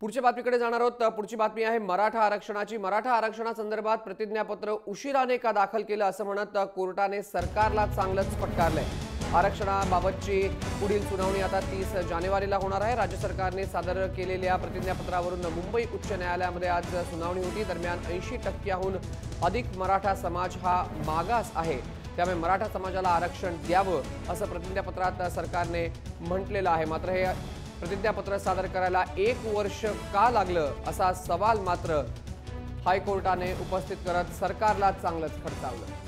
पुढच्या बातमीकडे जाणार आहोत. पुढची बातमी आहे मराठा आरक्षणाची. मराठा आरक्षणासंदर्भात प्रतिज्ञापत्र उशिराने का दाखल केलं असं म्हणत कोर्टाने सरकारला चांगलंच फटकारलंय आरक्षणाबाबतची पुढील सुनावणी आता तीस जानेवारीला होणार आहे. राज्य सरकारने सादर केलेल्या प्रतिज्ञापत्रावरून मुंबई उच्च न्यायालयामध्ये आज सुनावणी होती. दरम्यान ऐंशी टक्क्याहून अधिक मराठा समाज हा मागास आहे. त्यामुळे मराठा समाजाला आरक्षण द्यावं असं प्रतिज्ञापत्रात सरकारने म्हटलेलं आहे. मात्र हे प्रतिज्ञापत्र सादर करायला एक वर्ष का लागलं असा सवाल मात्र हायकोर्टाने उपस्थित करत सरकारला चांगलंच खडसावलं